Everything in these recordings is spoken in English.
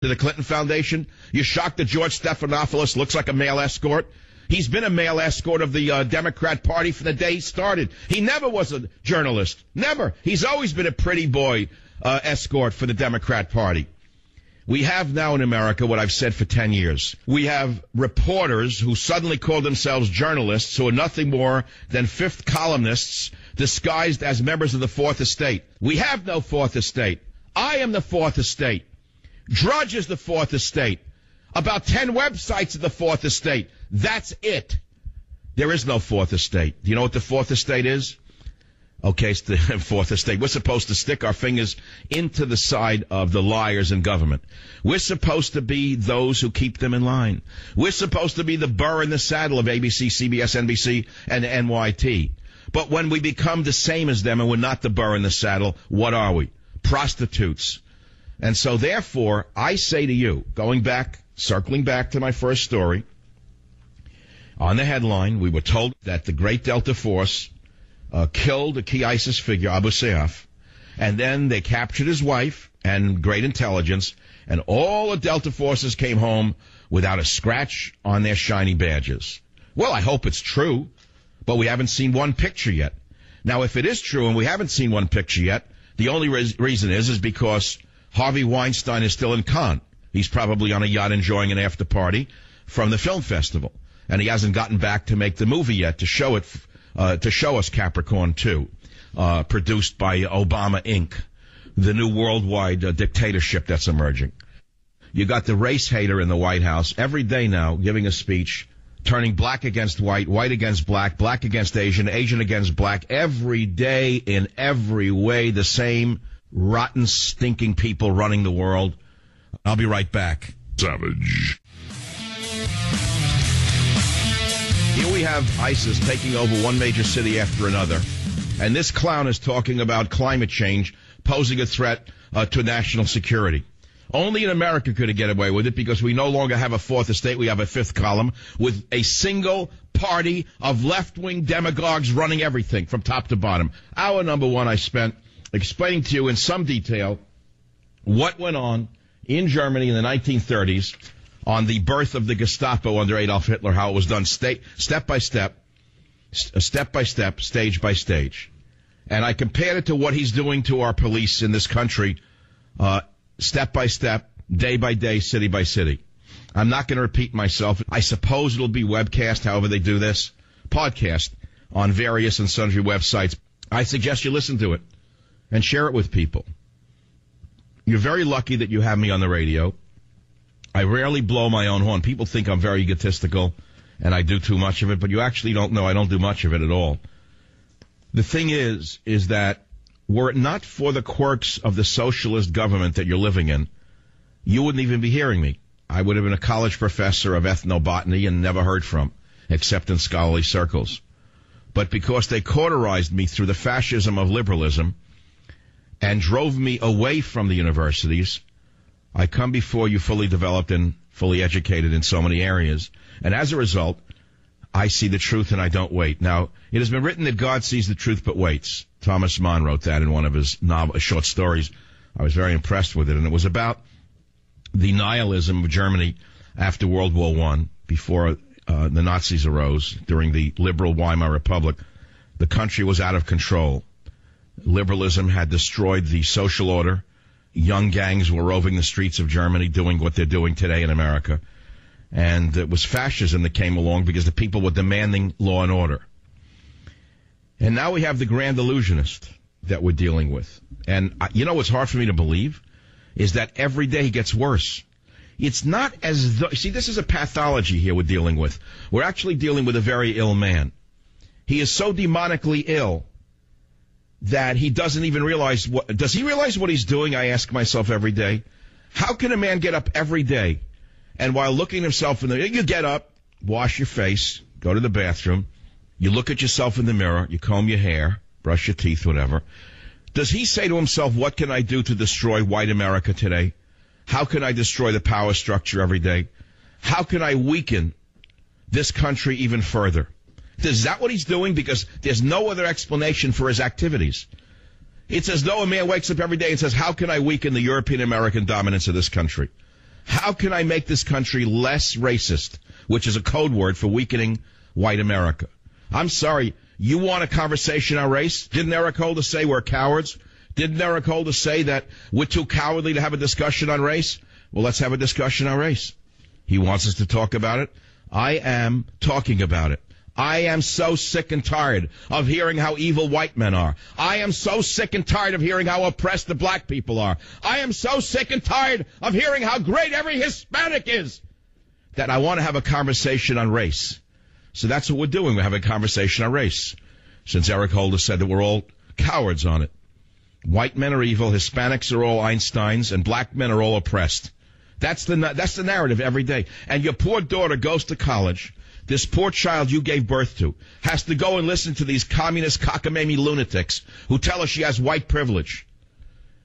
to the Clinton Foundation? You shocked that George Stephanopoulos looks like a male escort? He's been a male escort of the uh, Democrat Party from the day he started. He never was a journalist. Never. He's always been a pretty boy uh, escort for the Democrat Party. We have now in America what I've said for 10 years. We have reporters who suddenly call themselves journalists who are nothing more than fifth columnists disguised as members of the fourth estate. We have no fourth estate. I am the fourth estate. Drudge is the fourth estate. About 10 websites of the fourth estate. That's it. There is no fourth estate. Do you know what the fourth estate is? Okay, it's the fourth estate. We're supposed to stick our fingers into the side of the liars in government. We're supposed to be those who keep them in line. We're supposed to be the burr in the saddle of ABC, CBS, NBC, and NYT. But when we become the same as them and we're not the burr in the saddle, what are we? Prostitutes. And so therefore, I say to you, going back, circling back to my first story, on the headline, we were told that the great Delta Force uh, killed a key ISIS figure, Abu Sayyaf, and then they captured his wife and great intelligence, and all the Delta forces came home without a scratch on their shiny badges. Well, I hope it's true, but we haven't seen one picture yet. Now, if it is true and we haven't seen one picture yet, the only re- reason is is because Harvey Weinstein is still in Cannes. He's probably on a yacht enjoying an after party from the film festival, and he hasn't gotten back to make the movie yet to show it uh, to show us Capricorn 2, uh, produced by Obama Inc., the new worldwide uh, dictatorship that's emerging. You got the race hater in the White House every day now giving a speech, turning black against white, white against black, black against Asian, Asian against black, every day in every way, the same rotten, stinking people running the world. I'll be right back. Savage. Here we have ISIS taking over one major city after another. And this clown is talking about climate change posing a threat uh, to national security. Only in America could it get away with it because we no longer have a fourth estate. We have a fifth column with a single party of left-wing demagogues running everything from top to bottom. Hour number one, I spent explaining to you in some detail what went on in Germany in the 1930s on the birth of the Gestapo under Adolf Hitler, how it was done step by step, step by step, stage by stage. And I compared it to what he's doing to our police in this country, uh, step by step, day by day, city by city. I'm not going to repeat myself. I suppose it'll be webcast, however they do this, podcast on various and sundry websites. I suggest you listen to it and share it with people. You're very lucky that you have me on the radio. I rarely blow my own horn. People think I'm very egotistical and I do too much of it, but you actually don't know I don't do much of it at all. The thing is, is that were it not for the quirks of the socialist government that you're living in, you wouldn't even be hearing me. I would have been a college professor of ethnobotany and never heard from, except in scholarly circles. But because they cauterized me through the fascism of liberalism and drove me away from the universities, I come before you fully developed and fully educated in so many areas. And as a result, I see the truth and I don't wait. Now, it has been written that God sees the truth but waits. Thomas Mann wrote that in one of his novel, short stories. I was very impressed with it. And it was about the nihilism of Germany after World War One, before uh, the Nazis arose during the liberal Weimar Republic. The country was out of control. Liberalism had destroyed the social order young gangs were roving the streets of Germany doing what they're doing today in America. And it was fascism that came along because the people were demanding law and order. And now we have the grand illusionist that we're dealing with. And uh, you know what's hard for me to believe? Is that every day he gets worse. It's not as though, see, this is a pathology here we're dealing with. We're actually dealing with a very ill man. He is so demonically ill that he doesn't even realize what, does he realize what he's doing? I ask myself every day. How can a man get up every day and while looking himself in the, you get up, wash your face, go to the bathroom, you look at yourself in the mirror, you comb your hair, brush your teeth, whatever. Does he say to himself, what can I do to destroy white America today? How can I destroy the power structure every day? How can I weaken this country even further? Is that what he's doing? Because there's no other explanation for his activities. It's as though a man wakes up every day and says, how can I weaken the European American dominance of this country? How can I make this country less racist, which is a code word for weakening white America? I'm sorry. You want a conversation on race? Didn't Eric Holder say we're cowards? Didn't Eric Holder say that we're too cowardly to have a discussion on race? Well, let's have a discussion on race. He wants us to talk about it. I am talking about it. I am so sick and tired of hearing how evil white men are. I am so sick and tired of hearing how oppressed the black people are. I am so sick and tired of hearing how great every Hispanic is that I want to have a conversation on race. So that's what we're doing. We're having a conversation on race. Since Eric Holder said that we're all cowards on it. White men are evil, Hispanics are all Einsteins, and black men are all oppressed. That's the, that's the narrative every day. And your poor daughter goes to college this poor child you gave birth to has to go and listen to these communist cockamamie lunatics who tell her she has white privilege.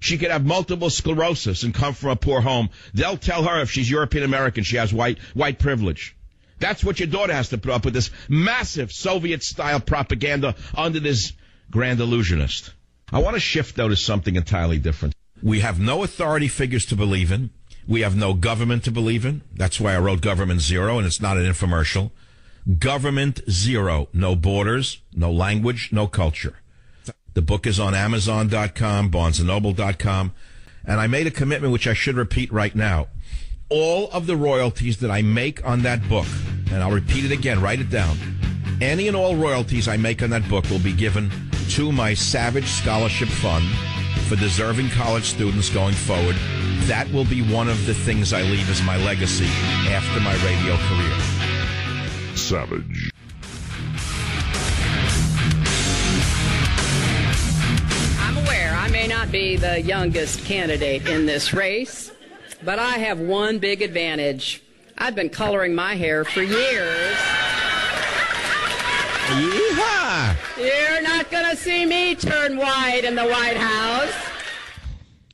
She could have multiple sclerosis and come from a poor home. They'll tell her if she's European American, she has white, white privilege. That's what your daughter has to put up with this massive Soviet style propaganda under this grand illusionist. I want to shift though to something entirely different. We have no authority figures to believe in. We have no government to believe in. That's why I wrote Government Zero, and it's not an infomercial. Government Zero. No borders, no language, no culture. The book is on Amazon.com, BarnesandNoble.com. And I made a commitment, which I should repeat right now. All of the royalties that I make on that book, and I'll repeat it again, write it down. Any and all royalties I make on that book will be given to my Savage Scholarship Fund for deserving college students going forward. That will be one of the things I leave as my legacy after my radio career. Savage. I'm aware I may not be the youngest candidate in this race, but I have one big advantage. I've been coloring my hair for years. Yeehaw! You're not going to see me turn white in the White House.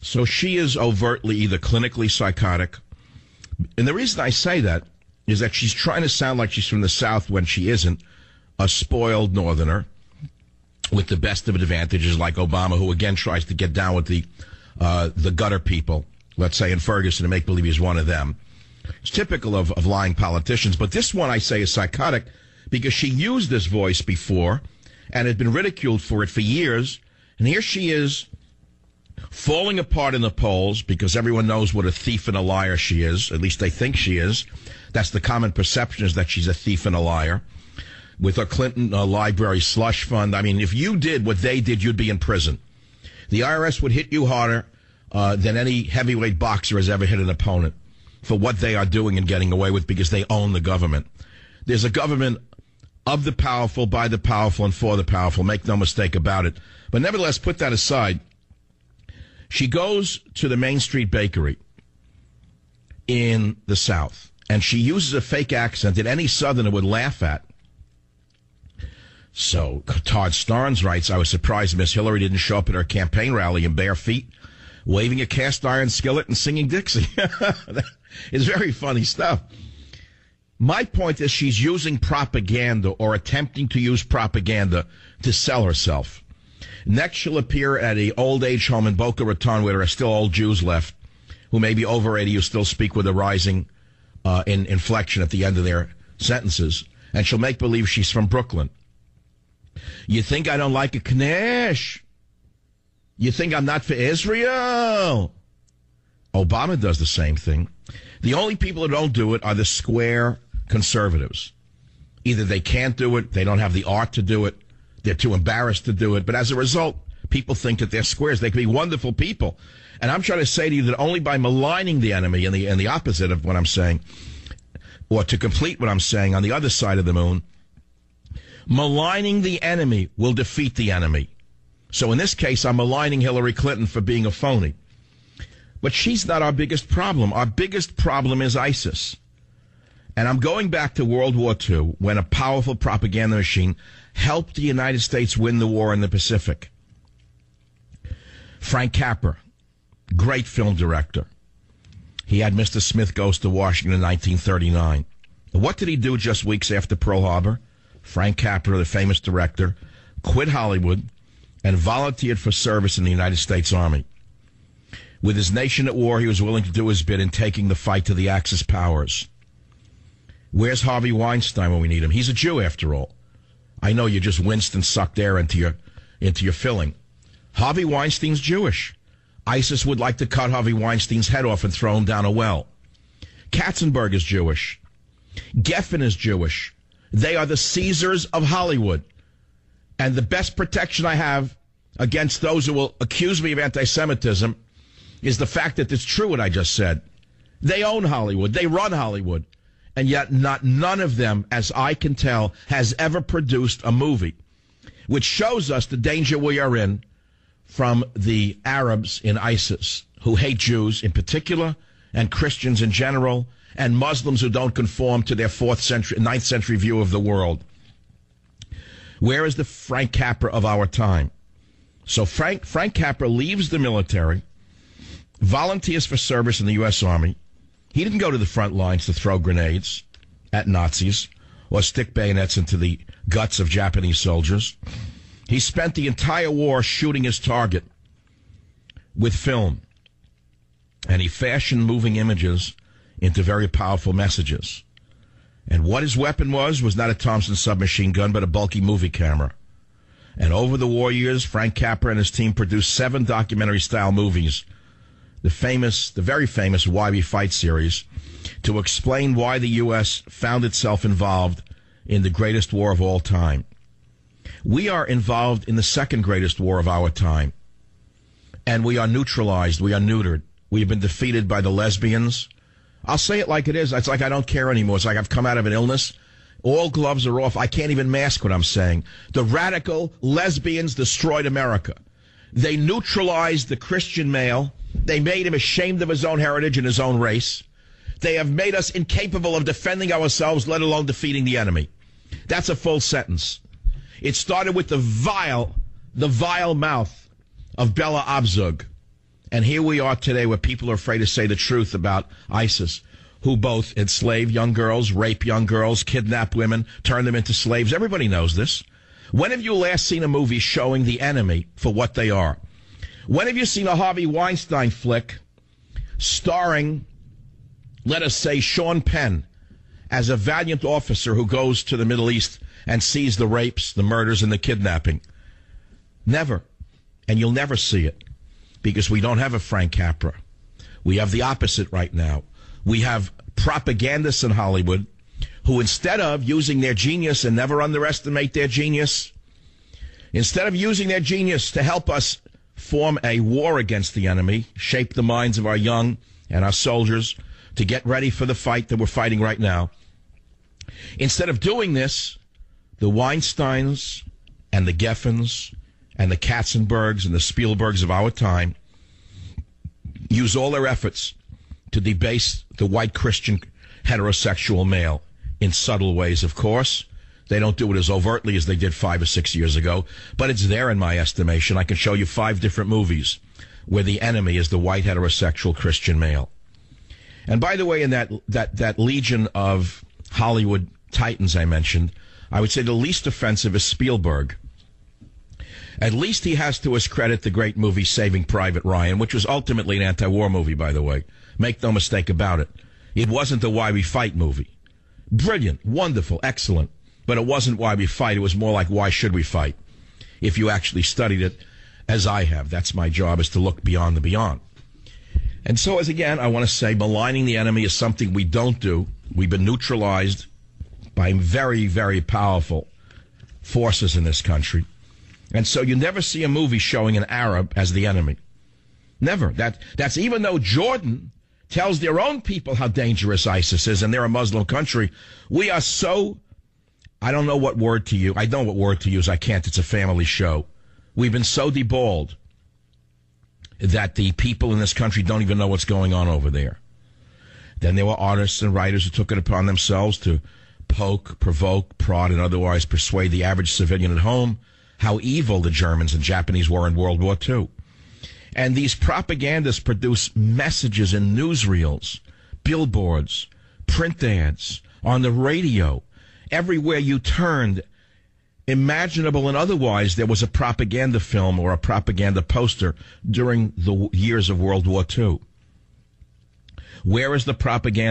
So she is overtly either clinically psychotic. And the reason I say that is that she's trying to sound like she's from the South when she isn't, a spoiled Northerner with the best of advantages, like Obama, who again tries to get down with the uh, the gutter people, let's say in Ferguson, to make believe he's one of them. It's typical of, of lying politicians, but this one I say is psychotic because she used this voice before and had been ridiculed for it for years, and here she is falling apart in the polls because everyone knows what a thief and a liar she is. At least they think she is. That's the common perception is that she's a thief and a liar. With a Clinton uh, library slush fund, I mean, if you did what they did, you'd be in prison. The IRS would hit you harder uh, than any heavyweight boxer has ever hit an opponent for what they are doing and getting away with because they own the government. There's a government of the powerful, by the powerful, and for the powerful. Make no mistake about it. But nevertheless, put that aside. She goes to the Main Street Bakery in the South and she uses a fake accent that any Southerner would laugh at. So Todd Starnes writes, I was surprised Miss Hillary didn't show up at her campaign rally in bare feet, waving a cast iron skillet and singing Dixie. it's very funny stuff. My point is she's using propaganda or attempting to use propaganda to sell herself. Next, she'll appear at a old age home in Boca Raton where there are still old Jews left who may be over 80 who still speak with a rising uh, in inflection at the end of their sentences, and she'll make believe she's from Brooklyn. You think I don't like a Knish? You think I'm not for Israel? Obama does the same thing. The only people that don't do it are the square conservatives. Either they can't do it, they don't have the art to do it, they're too embarrassed to do it, but as a result, people think that they're squares. They can be wonderful people. And I'm trying to say to you that only by maligning the enemy and the, and the opposite of what I'm saying, or to complete what I'm saying on the other side of the moon, maligning the enemy will defeat the enemy. So in this case, I'm maligning Hillary Clinton for being a phony. But she's not our biggest problem. Our biggest problem is ISIS. And I'm going back to World War II when a powerful propaganda machine helped the United States win the war in the Pacific. Frank Capra, Great film director. He had Mr. Smith Goes to Washington in 1939. What did he do just weeks after Pearl Harbor? Frank Capra, the famous director, quit Hollywood and volunteered for service in the United States Army. With his nation at war, he was willing to do his bit in taking the fight to the Axis powers. Where's Harvey Weinstein when we need him? He's a Jew, after all. I know you just winced and sucked air into your into your filling. Harvey Weinstein's Jewish. ISIS would like to cut Harvey Weinstein's head off and throw him down a well. Katzenberg is Jewish. Geffen is Jewish. They are the Caesars of Hollywood. And the best protection I have against those who will accuse me of anti Semitism is the fact that it's true what I just said. They own Hollywood, they run Hollywood. And yet, not none of them, as I can tell, has ever produced a movie which shows us the danger we are in from the Arabs in ISIS who hate Jews in particular and Christians in general and Muslims who don't conform to their fourth century, ninth century view of the world. Where is the Frank Capra of our time? So Frank, Frank Capra leaves the military, volunteers for service in the U.S. Army. He didn't go to the front lines to throw grenades at Nazis or stick bayonets into the guts of Japanese soldiers. He spent the entire war shooting his target with film. And he fashioned moving images into very powerful messages. And what his weapon was was not a Thompson submachine gun, but a bulky movie camera. And over the war years, Frank Capra and his team produced seven documentary style movies. The famous, the very famous Why We Fight series to explain why the U.S. found itself involved in the greatest war of all time. We are involved in the second greatest war of our time. And we are neutralized. We are neutered. We have been defeated by the lesbians. I'll say it like it is. It's like I don't care anymore. It's like I've come out of an illness. All gloves are off. I can't even mask what I'm saying. The radical lesbians destroyed America. They neutralized the Christian male. They made him ashamed of his own heritage and his own race. They have made us incapable of defending ourselves, let alone defeating the enemy. That's a full sentence. It started with the vile, the vile mouth of Bella Abzug. And here we are today where people are afraid to say the truth about ISIS, who both enslave young girls, rape young girls, kidnap women, turn them into slaves. Everybody knows this. When have you last seen a movie showing the enemy for what they are? When have you seen a Harvey Weinstein flick starring let us say, Sean Penn as a valiant officer who goes to the Middle East and sees the rapes, the murders, and the kidnapping. Never. And you'll never see it because we don't have a Frank Capra. We have the opposite right now. We have propagandists in Hollywood who, instead of using their genius and never underestimate their genius, instead of using their genius to help us form a war against the enemy, shape the minds of our young and our soldiers, to get ready for the fight that we're fighting right now. Instead of doing this, the Weinsteins and the Geffens and the Katzenbergs and the Spielbergs of our time use all their efforts to debase the white Christian heterosexual male in subtle ways, of course. They don't do it as overtly as they did five or six years ago, but it's there in my estimation. I can show you five different movies where the enemy is the white heterosexual Christian male. And by the way, in that that that legion of Hollywood titans I mentioned, I would say the least offensive is Spielberg. At least he has to his credit the great movie Saving Private Ryan, which was ultimately an anti-war movie, by the way. Make no mistake about it. It wasn't the Why We Fight movie. Brilliant, wonderful, excellent. But it wasn't Why We Fight. It was more like Why Should We Fight? If you actually studied it, as I have. That's my job, is to look beyond the beyond. And so, as again, I want to say maligning the enemy is something we don't do. We've been neutralized by very, very powerful forces in this country. And so you never see a movie showing an Arab as the enemy. Never. That, that's even though Jordan tells their own people how dangerous ISIS is and they're a Muslim country. We are so, I don't know what word to use. I know what word to use. I can't. It's a family show. We've been so deballed that the people in this country don't even know what's going on over there. Then there were artists and writers who took it upon themselves to poke, provoke, prod, and otherwise persuade the average civilian at home how evil the Germans and Japanese were in World War II. And these propagandists produce messages in newsreels, billboards, print ads, on the radio, everywhere you turned. imaginable and otherwise, there was a propaganda film or a propaganda poster during the years of World War II. Where is the propaganda?